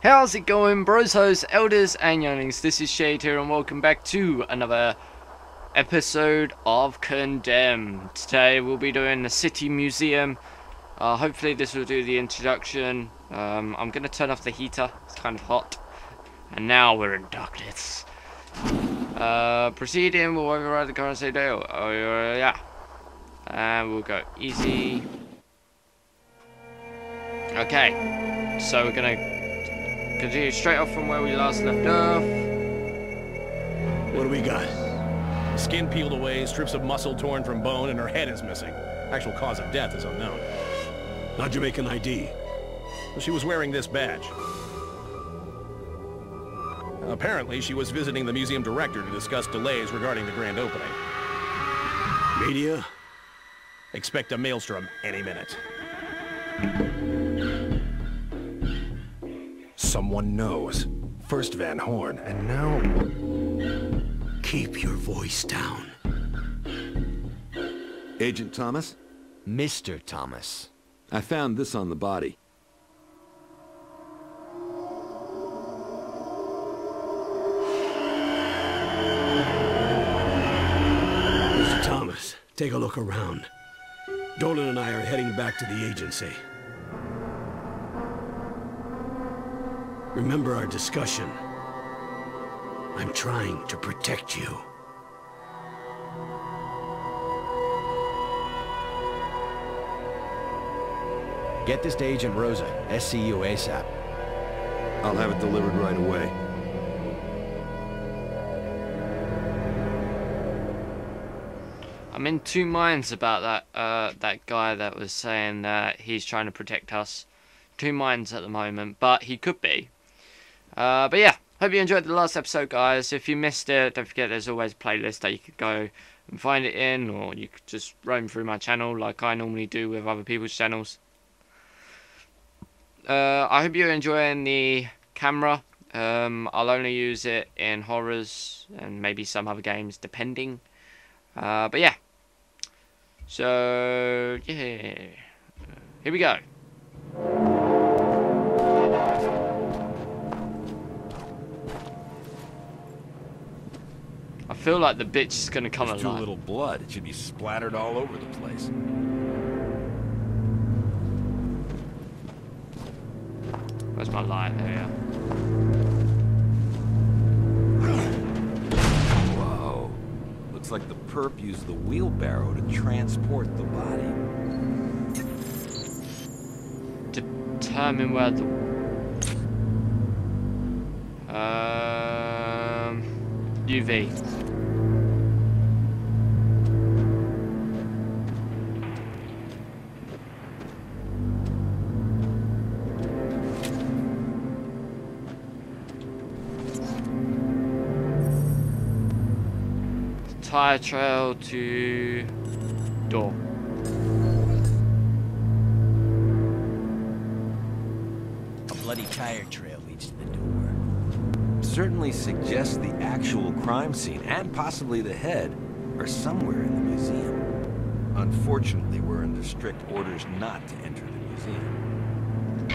How's it going, bros, hoes, elders, and younglings? This is Shade here, and welcome back to another episode of Condemned. Today we'll be doing the City Museum. Uh, hopefully this will do the introduction. Um, I'm going to turn off the heater, it's kind of hot. And now we're in darkness. Uh, proceeding, we'll override the current state. Oh, yeah. And we'll go easy. Okay, so we're going to Continue straight off from where we last left off. What do we got? Skin peeled away, strips of muscle torn from bone, and her head is missing. Actual cause of death is unknown. How'd you make an ID? She was wearing this badge. Apparently, she was visiting the museum director to discuss delays regarding the grand opening. Media? Expect a maelstrom any minute. Someone knows. First Van Horn, and now... Keep your voice down. Agent Thomas? Mr. Thomas. I found this on the body. Mr. Thomas, take a look around. Dolan and I are heading back to the agency. Remember our discussion. I'm trying to protect you. Get this to Agent Rosa, SCU ASAP. I'll have it delivered right away. I'm in two minds about that uh, that guy that was saying that he's trying to protect us. Two minds at the moment, but he could be. Uh, but yeah, hope you enjoyed the last episode, guys. If you missed it, don't forget there's always a playlist that you could go and find it in, or you could just roam through my channel like I normally do with other people's channels. Uh, I hope you're enjoying the camera. Um, I'll only use it in horrors and maybe some other games, depending. Uh, but yeah. So, yeah. Here we go. Feel like the bitch is gonna come There's too alive. little blood. It should be splattered all over the place. Where's my light? There are. Whoa. Looks like the perp used the wheelbarrow to transport the body. Determine where the. Um. UV. Tire trail to door. A bloody tire trail leads to the door. Certainly suggests the actual crime scene and possibly the head are somewhere in the museum. Unfortunately, we're under strict orders not to enter the museum.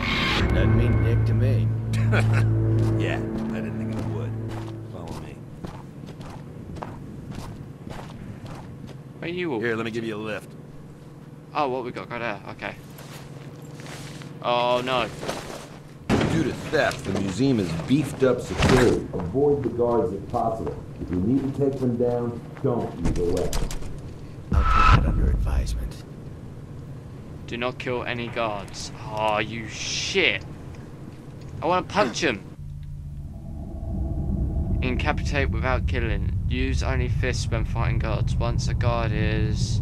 Doesn't mean dick to me. Yeah, Where are you all? Here, let me give you a lift. Oh, what we got got there? Okay. Oh no. Due to theft, the museum has beefed up security. Avoid the guards if possible. If you need to take them down, don't use a weapon. I'll take that under advisement. Do not kill any guards. Oh, you shit. I want to punch him. Incapitate without killing. Use only fists when fighting guards. Once a guard is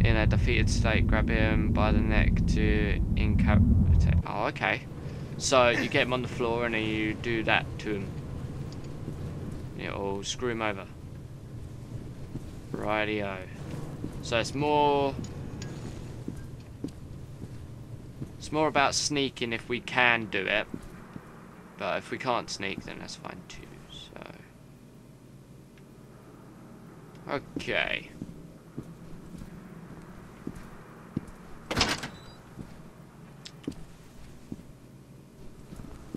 in a defeated state, grab him by the neck to incapitate. Oh, okay. So you get him on the floor and then you do that to him. It'll screw him over. Rightio. So it's more It's more about sneaking if we can do it. But if we can't sneak, then that's fine too, so... Okay.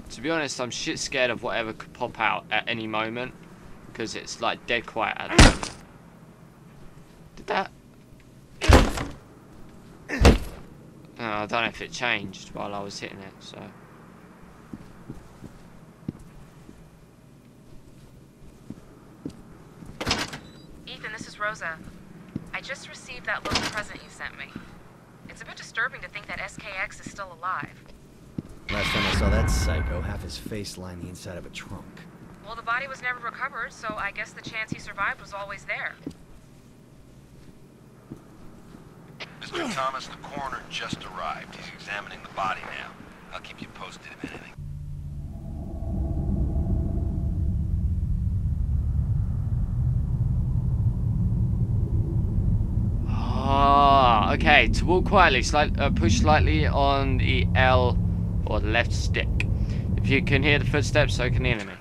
To be honest, I'm shit scared of whatever could pop out at any moment. Because it's like dead quiet at the moment. Did that? Oh, I don't know if it changed while I was hitting it, so. Ethan, this is Rosa. I just received that little present you sent me. It's a bit disturbing to think that SKX is still alive. Last time I saw that psycho, half his face lined the inside of a trunk. Well, the body was never recovered, so I guess the chance he survived was always there. Mr. Thomas, the coroner just arrived. He's examining the body now. I'll keep you posted if anything. Ah, okay. To walk quietly, slight, uh, push slightly on the L or the left stick. If you can hear the footsteps, so can the enemy.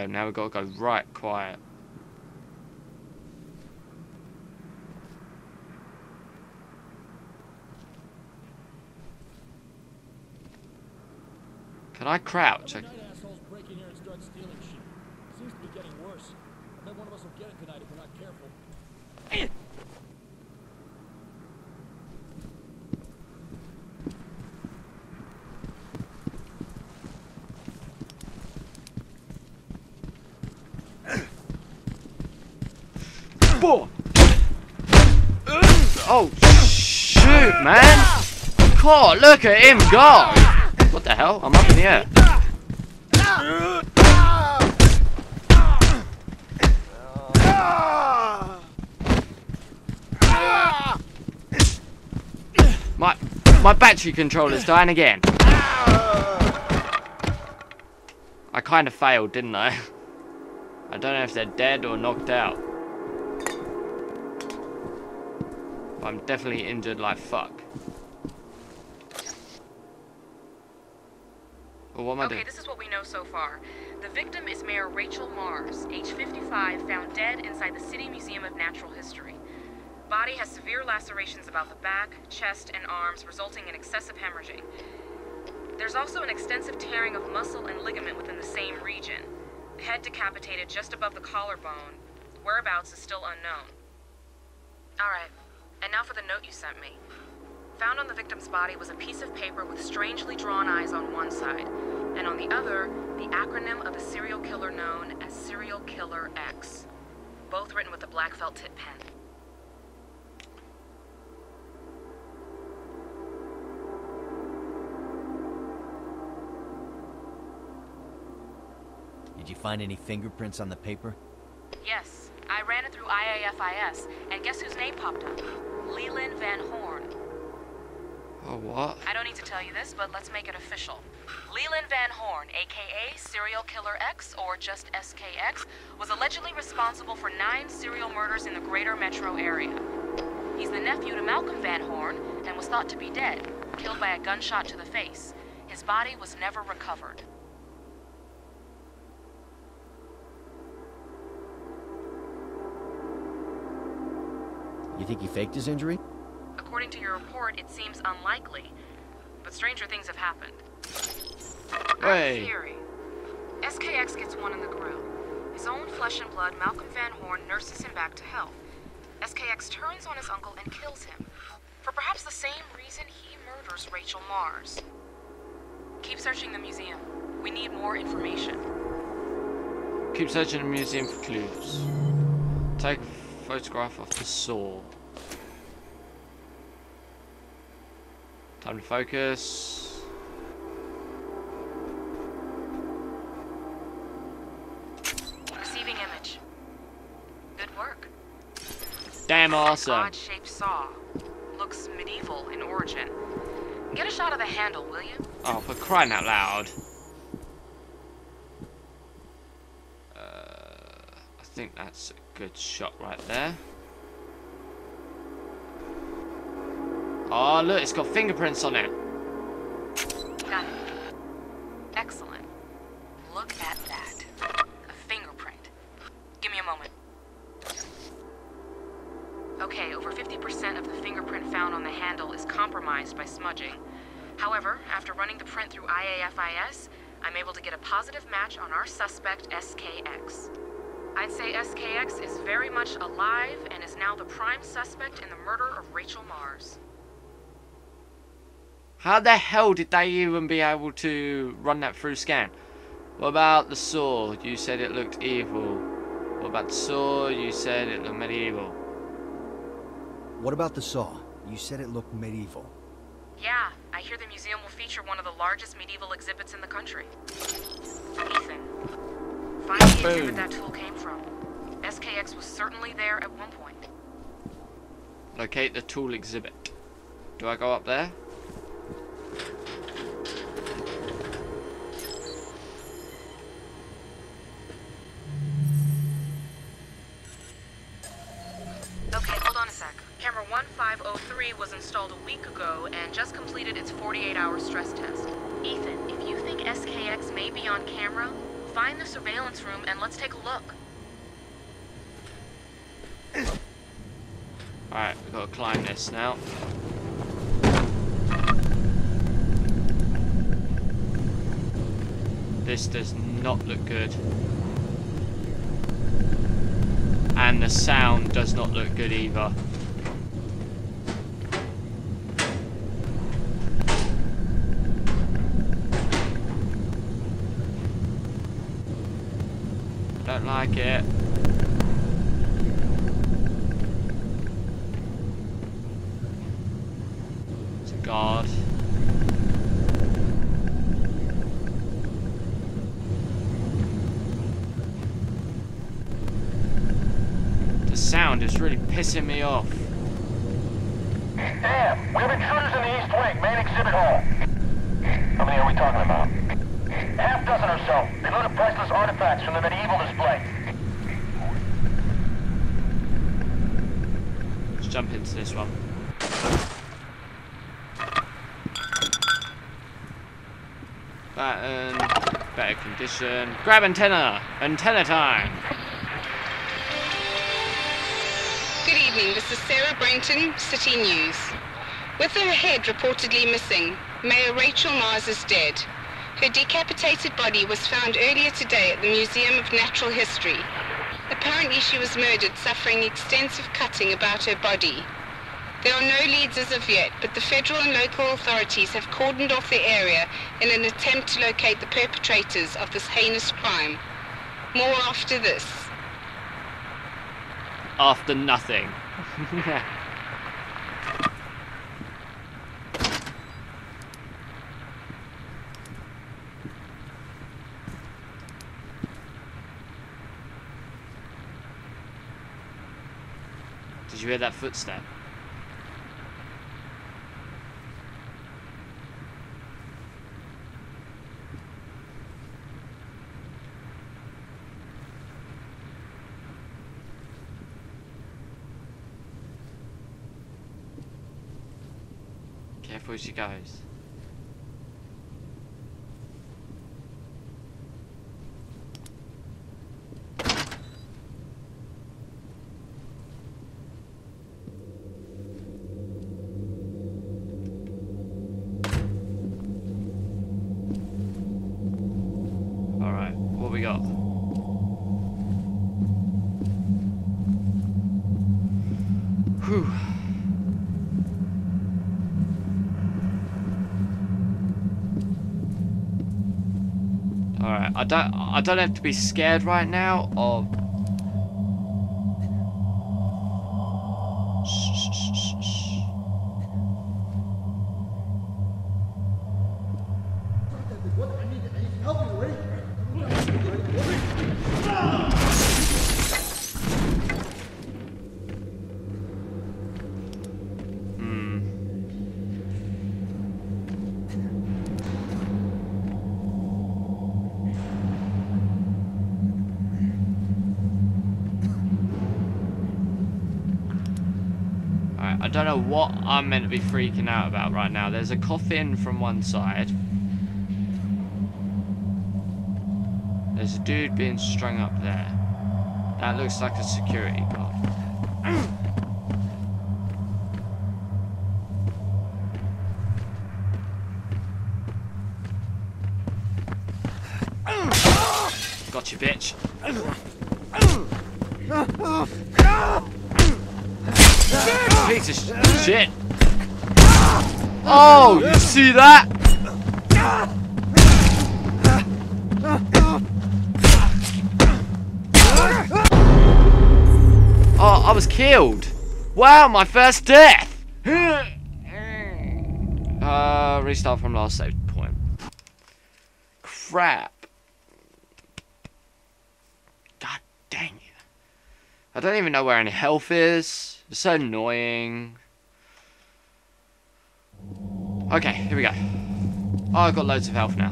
Go. Now we've got to go right quiet. Can I crouch? Seems to be getting worse. I bet one of us will get it tonight if we're not careful. Oh, shoot, man! God, look at him go! What the hell? I'm up in the air. My my battery controller's dying again. I kind of failed, didn't I? I don't know if they're dead or knocked out. But I'm definitely injured like fuck. Well, what am I Okay, doing? this is what we know so far. The victim is Mayor Rachel Mars, age 55, found dead inside the City Museum of Natural History. Body has severe lacerations about the back, chest, and arms, resulting in excessive hemorrhaging. There's also an extensive tearing of muscle and ligament within the same region. Head decapitated just above the collarbone. Whereabouts is still unknown. Alright, and now for the note you sent me. Found on the victim's body was a piece of paper with strangely drawn eyes on one side, and on the other, the acronym of a serial killer known as Serial Killer X. Both written with a black felt tip pen. Did you find any fingerprints on the paper? Yes, I ran it through IAFIS, and guess whose name popped up? Leland Van Horn. Oh, what? I don't need to tell you this, but let's make it official. Leland Van Horn, aka Serial Killer X, or just SKX, was allegedly responsible for nine serial murders in the greater metro area. He's the nephew to Malcolm Van Horn and was thought to be dead, killed by a gunshot to the face. His body was never recovered. Think he faked his injury? According to your report, it seems unlikely, but stranger things have happened. I Hey. a theory. SKX gets one in the grill. His own flesh and blood, Malcolm Van Horn nurses him back to health. SKX turns on his uncle and kills him. For perhaps the same reason he murders Rachel Mars. Keep searching the museum. We need more information. Keep searching the museum for clues. Take a photograph of the saw. Time to focus. Receiving image. Good work. Damn awesome. Odd-shaped saw. Looks medieval in origin. Get a shot of the handle, will you? Oh, for crying out loud. Uh, I think that's a good shot right there. Oh, look, it's got fingerprints on it. Got it. Excellent. Look at that. A fingerprint. Give me a moment. Okay, over 50% of the fingerprint found on the handle is compromised by smudging. However, after running the print through IAFIS, I'm able to get a positive match on our suspect, SKX. I'd say SKX is very much alive and is now the prime suspect in the murder of Rachel Mars. How the hell did they even be able to run that through scan? What about the saw? You said it looked evil. What about the saw? You said it looked medieval. What about the saw? You said it looked medieval. Yeah, I hear the museum will feature one of the largest medieval exhibits in the country. Ethan, find the exhibit that tool came from. SKX was certainly there at one point. Locate the tool exhibit. Do I go up there? Okay, hold on a sec. Camera 1503 was installed a week ago and just completed its 48-hour stress test. Ethan, if you think SKX may be on camera, find the surveillance room and let's take a look. Alright, we've got to climb this now. This does not look good. And the sound does not look good either. Don't like it. It's a guard. The sound is really pissing me off. Damn, we have intruders in the east wing, main exhibit hall. How many are we talking about? Half dozen or so. They looted priceless artifacts from the medieval display. Let's jump into this one. Batten, better condition. Grab antenna! Antenna time! Evening, this is Sarah Brenton, City News. With her head reportedly missing, Mayor Rachel Mars is dead. Her decapitated body was found earlier today at the Museum of Natural History. Apparently she was murdered suffering extensive cutting about her body. There are no leads as of yet, but the federal and local authorities have cordoned off the area in an attempt to locate the perpetrators of this heinous crime. More after this. After nothing. Did you hear that footstep? Careful as she goes. Alright, what we got? Whew. Alright, I don't I don't have to be scared right now of don't know what I'm meant to be freaking out about right now. There's a coffin from one side. There's a dude being strung up there. That looks like a security guard. Wow, my first death. Uh, restart from last save point. Crap. God dang it. I don't even know where any health is. It's so annoying. Okay, here we go. Oh, I've got loads of health now.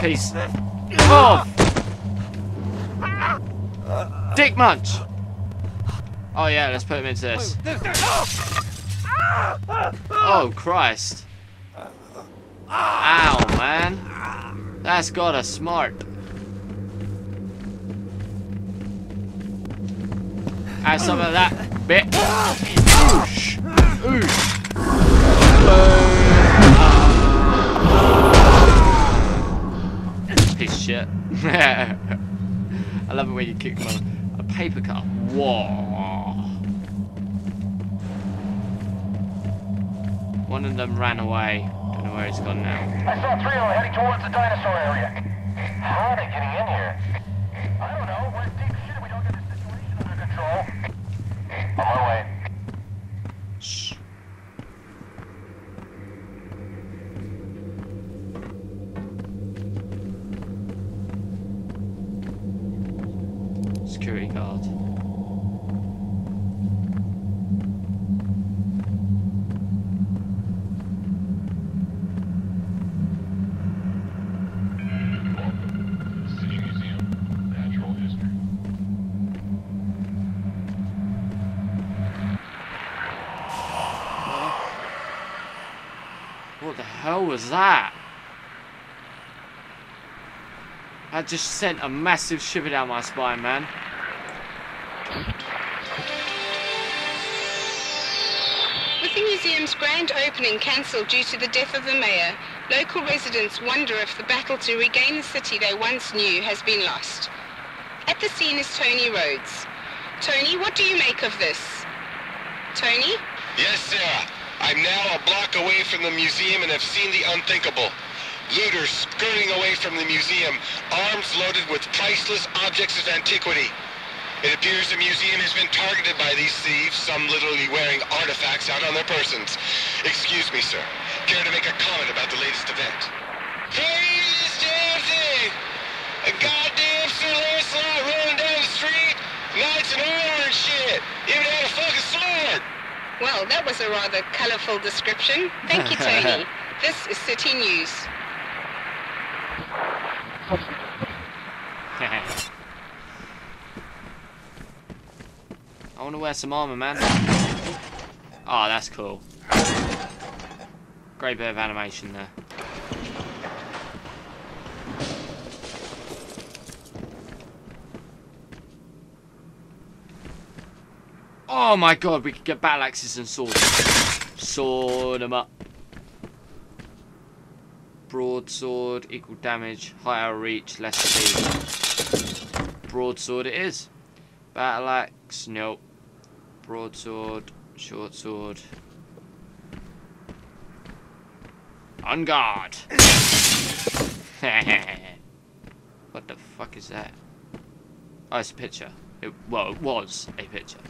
Peace. Oh! Dick munch! Oh yeah, let's put him into this. Oh Christ. Ow, man. That's got a smart. Have some of that bit. Oosh. Oosh. Of shit. I love it when you kick them a paper cup. Whoa. One of them ran away. Don't know where he's gone now. I saw three heading towards the dinosaur area. How are they getting in here? I don't know. We're in deep shit. We don't get the situation under control. On my way. Shh. Security guard. City Museum, Natural History. What the hell was that? I just sent a massive shiver down my spine, man. With the museum's grand opening cancelled due to the death of the mayor, local residents wonder if the battle to regain the city they once knew has been lost. At the scene is Tony Rhodes. Tony, what do you make of this? Tony? Yes, Sarah. I'm now a block away from the museum and have seen the unthinkable. Looters skirting away from the museum, arms loaded with priceless objects of antiquity. It appears the museum has been targeted by these thieves, some literally wearing artifacts out on their persons. Excuse me, sir. Care to make a comment about the latest event? Damn thing! A goddamn Sir Lancelot rolling down the street, knights in armor and shit! Even had a fucking sword! Well, that was a rather colourful description. Thank you, Tony. this is City News. I want to wear some armor, man. Oh, that's cool. Great bit of animation there. Oh my god, we could get battle axes and swords. Sword them up. Broadsword, equal damage, higher reach, less speed. Broadsword it is. Battle axe, nope. Broadsword, short sword. On guard! what the fuck is that? Oh, it's a picture. It, well, it was a picture.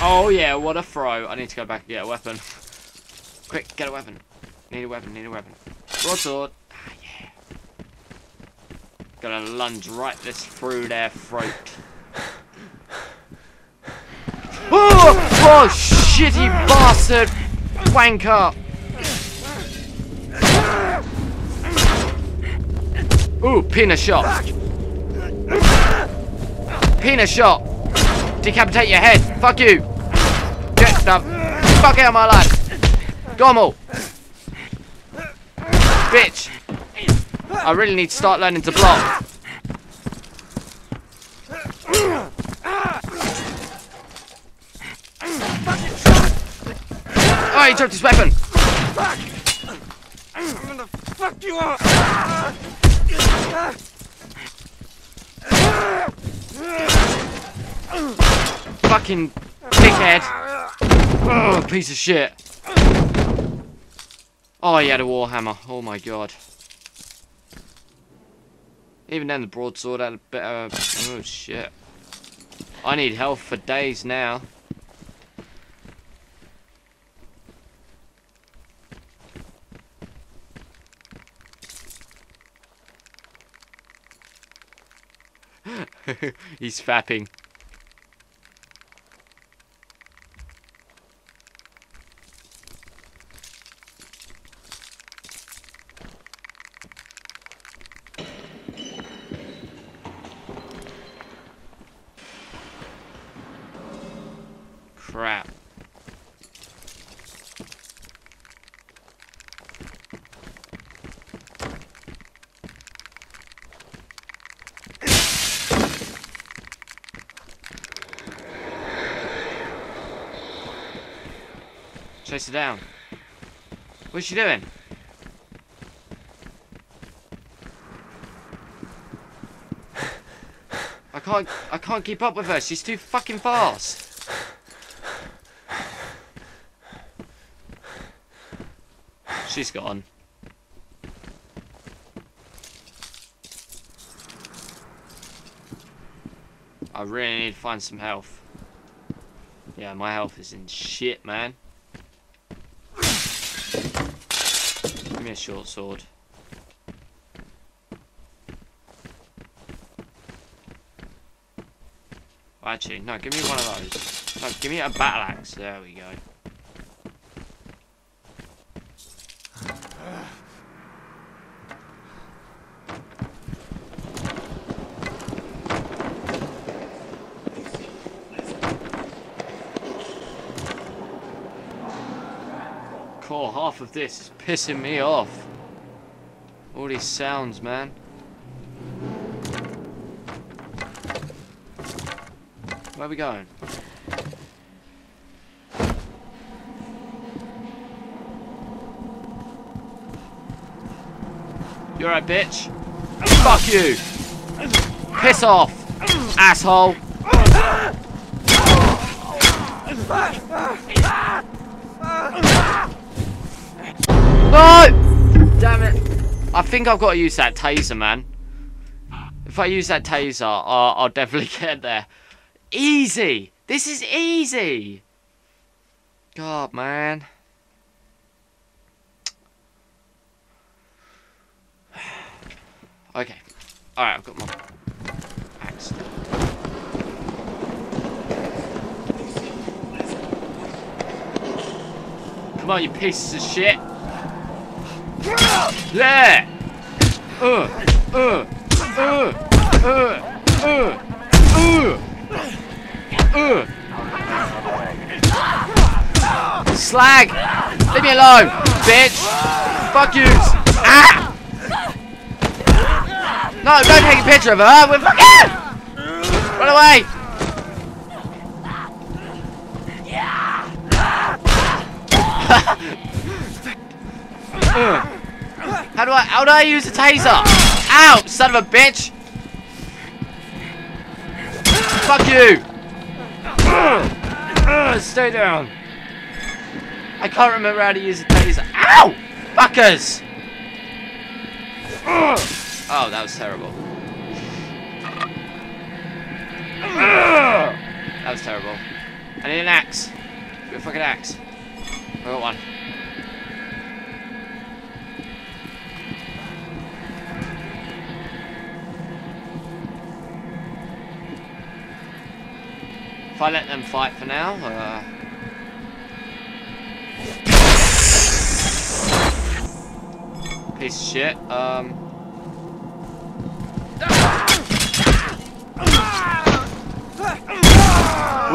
Oh yeah, what a throw. I need to go back and get a weapon. Quick, get a weapon. Need a weapon, need a weapon. Broadsword. Ah, yeah. Gonna lunge right this through their throat. Oh, oh shitty bastard! Wanker! Ooh, penis shot. Penis shot. Decapitate your head. Fuck you. Fuck out of my life. Gommel. Bitch. I really need to start learning to block. Oh, he dropped his weapon. I'm gonna fuck you up! Fucking dickhead. Oh, piece of shit. Oh, he had a warhammer. Oh my god. Even then, the broadsword had a bit of... Oh, shit. I need health for days now. He's fapping. Crap. Her down. What's she doing? I can't I can't keep up with her. She's too fucking fast. She's gone. I really need to find some health. Yeah, my health is in shit, man. Give me a short sword. Actually, no, give me one of those. No, give me a battle axe. There we go. Of this is pissing me off. All these sounds, man. Where are we going? You alright, bitch? Fuck you! Piss off, asshole! No! Damn it. I think I've got to use that taser, man. If I use that taser, I'll, I'll definitely get there. Easy! This is easy! God, man. Okay. Alright, I've got my axe. Come on, you pieces of shit. Yeah! Uh, uh, uh, uh, uh, uh, uh. Slag! Leave me alone, bitch! Fuck you! Ah! No, don't take a picture of her! We're fucking! Run away! Uh. How do I how do I use a taser? Ow, son of a bitch! Fuck you! Stay down. I can't remember how to use a taser. Ow! Fuckers! Oh, that was terrible. That was terrible. I need an axe. Give me a fucking axe. I got one. If I let them fight for now, uh... Piece of shit, um...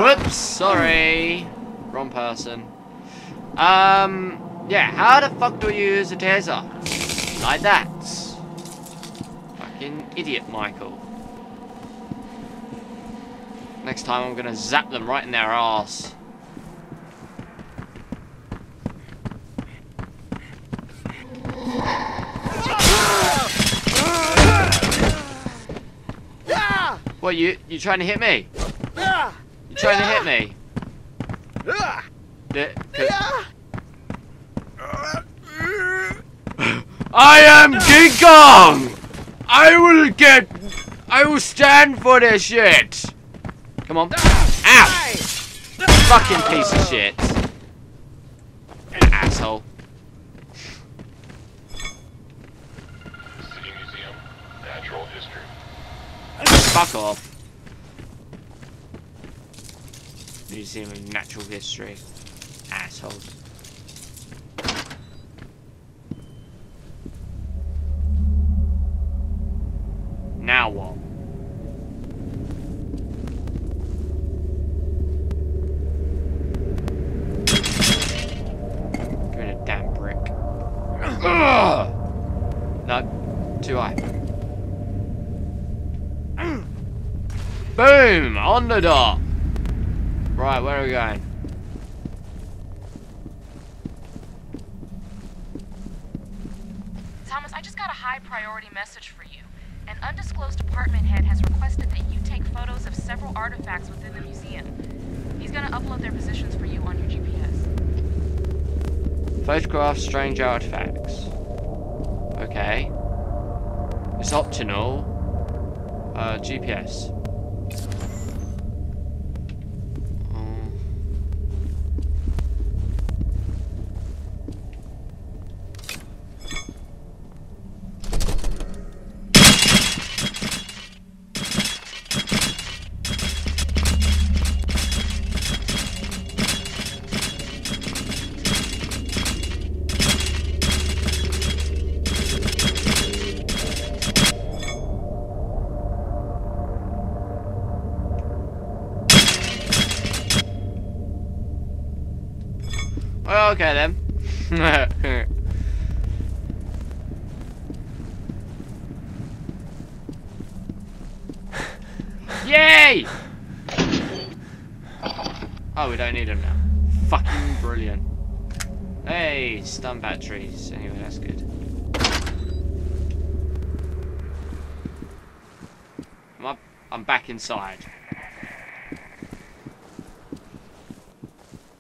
Whoops, sorry. Wrong person. Um, yeah, how the fuck do you use a taser? Like that. Fucking idiot, Michael. Next time I'm gonna zap them right in their ass. What, you, you trying to hit me? You trying to hit me? I am King Kong! I will get... I will stand for this shit! Come on. Ah! Ow! Ah! Fucking piece of shit. Asshole. City Museum, Natural History. Fuck off. Museum of Natural History. Assholes. Now what? Give me a damn brick. Ugh! No, too high. Boom! On the dot! Right, where are we going? Thomas, I just got a high priority message for you. An undisclosed department head has requested that you take photos of several artifacts within the museum. He's gonna upload their positions for you on your GPS. Photograph strange artifacts. Okay. It's optional. Uh, GPS. Yay! Oh, we don't need them now. Fucking brilliant. Hey, stun batteries. Anyway, that's good. I'm up. I'm back inside.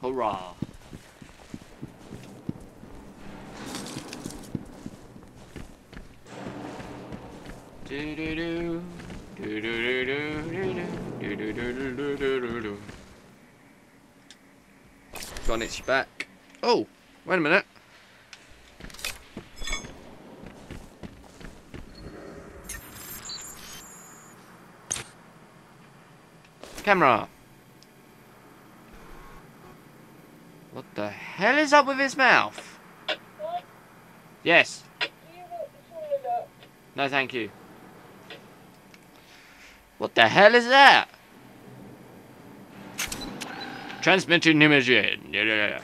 Hurrah. Do do do. Do do do do do do do do do do do do do. Got an itchy back. Oh, wait a minute. Camera. What the hell is up with his mouth? Yes. No, thank you. What the hell is that? Transmitting imaging. Yeah.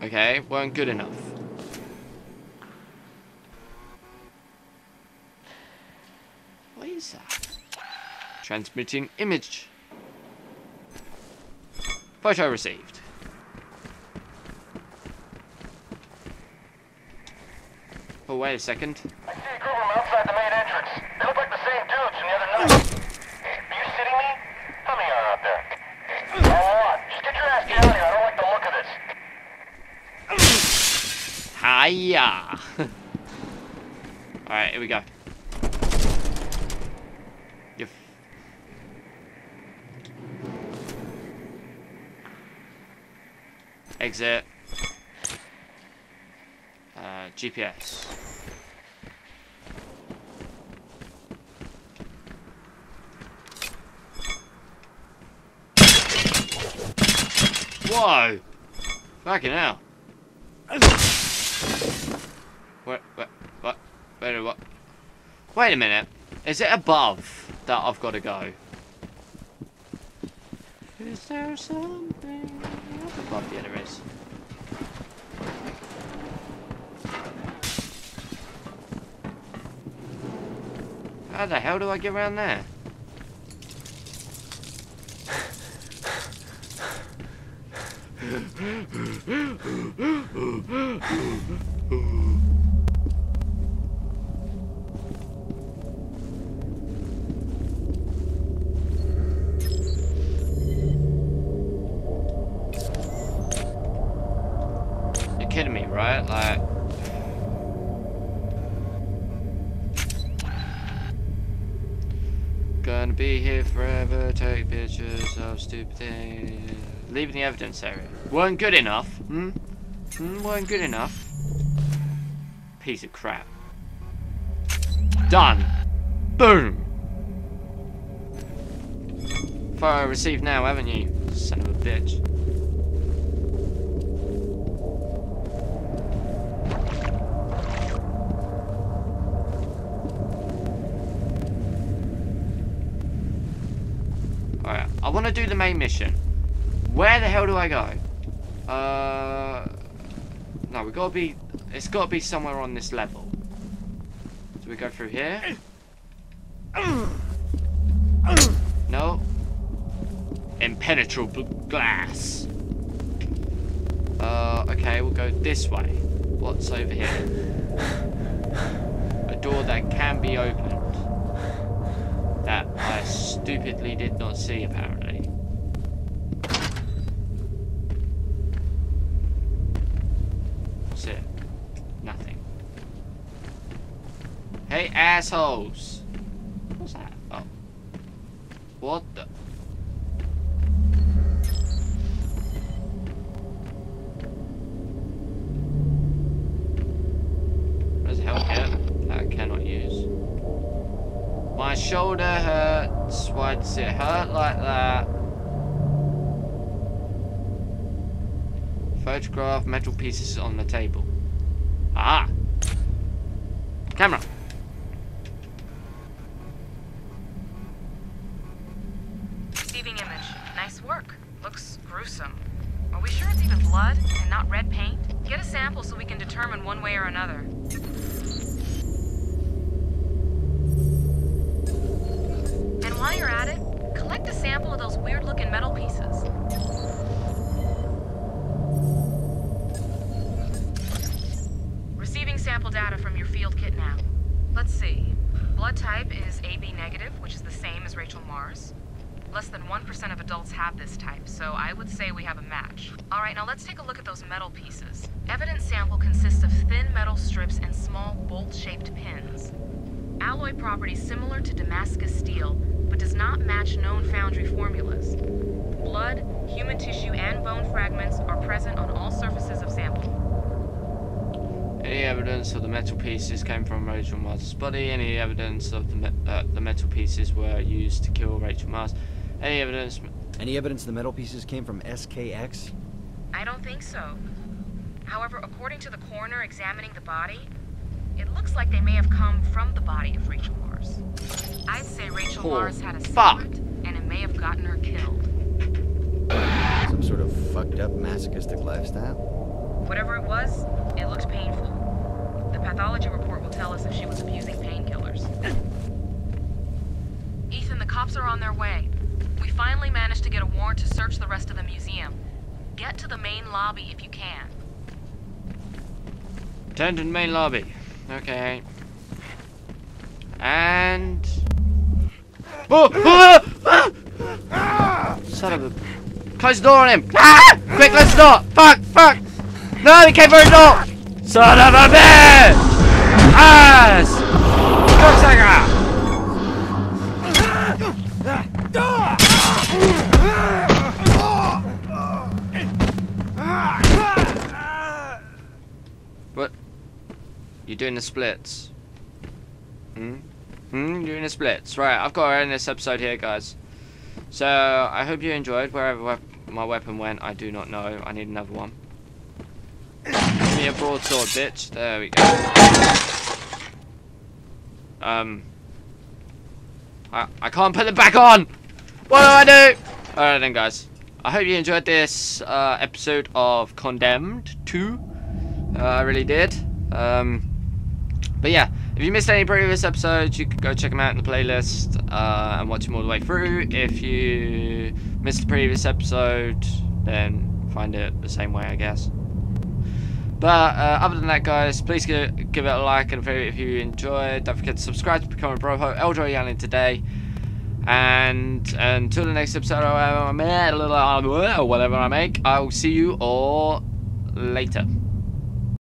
Okay, weren't good enough. What is that? Transmitting image. Photo received. Oh, wait a second. Here we go. You Exit. Uh, GPS. Whoa! Fucking hell. Where, where, Wait a minute. Is it above that I've got to go? Is there something above? Yeah, there is. How the hell do I get around there? stupid things. Leaving the evidence area. Weren't good enough, hmm? Hmm, weren't good enough. Piece of crap. Done. Boom. Fire received now, haven't you? Son of a bitch. Want to do the main mission. Where the hell do I go? Uh, no, we gotta be. It's gotta be somewhere on this level. Do we go through here? No. Impenetrable glass. Uh, okay, we'll go this way. What's over here? A door that can be opened. That I stupidly did not see, apparently. What's it? Nothing. Hey, assholes! What's that? Oh. What the? What does help? That I cannot use. My shoulder hurts. Why does it hurt like that? Photograph metal pieces on the table. Ah! Camera! Receiving image. Nice work. Looks gruesome. Are we sure it's even blood and not red paint? Get a sample so we can determine one way or another. And while you're at it, collect a sample of those weird looking metal pieces. Receiving sample data from your field kit now. Let's see. Blood type is AB negative, which is the same as Rachel Mars. Less than 1% of adults have this type, so I would say we have a match. Alright, now let's take a look at those metal pieces. Evidence sample consists of thin metal strips and small bolt-shaped pins. Alloy properties similar to Damascus steel, but does not match known foundry formulas. Blood, human tissue, and bone fragments are present on all surfaces of sample. Any evidence of the metal pieces came from Rachel Mars' body? Any evidence of the, me uh, the metal pieces were used to kill Rachel Mars? Any evidence? Any evidence the metal pieces came from SKX? I don't think so. However, according to the coroner examining the body, it looks like they may have come from the body of Rachel Mars. I'd say Rachel oh, Cool. Mars had a Fuck. secret, and it may have gotten her killed. Some sort of fucked up masochistic lifestyle? Whatever it was, it looked painful. The pathology report will tell us if she was abusing painkillers. Ethan, the cops are on their way. We finally managed to get a warrant to search the rest of the museum. Get to the main lobby if you can. Turn to the main lobby. Okay. And. Oh! Ah! Ah! Son of a. Close the door on him! Ah! Quick, the door! Fuck! Fuck! No, he came through the door! Son of a bitch! Ass! Cocksucker! Doing the splits? Hmm? Hmm? You're doing the splits. Right, I've got to end this episode here, guys. So, I hope you enjoyed. Wherever my weapon went, I do not know. I need another one. Give me a broadsword, bitch. There we go. Um... I, I can't put it back on! What do I do? Alright then, guys. I hope you enjoyed this uh, episode of Condemned 2. Uh, I really did. Um, but yeah, if you missed any previous episodes, you can go check them out in the playlist uh, and watch them all the way through. If you missed the previous episode, then find it the same way, I guess. But uh, other than that, guys, please give, give it a like and a favorite if you enjoyed. Don't forget to subscribe to become a bro. Eldroy Yelling today. And until the next episode, or whatever I make, I will see you all later.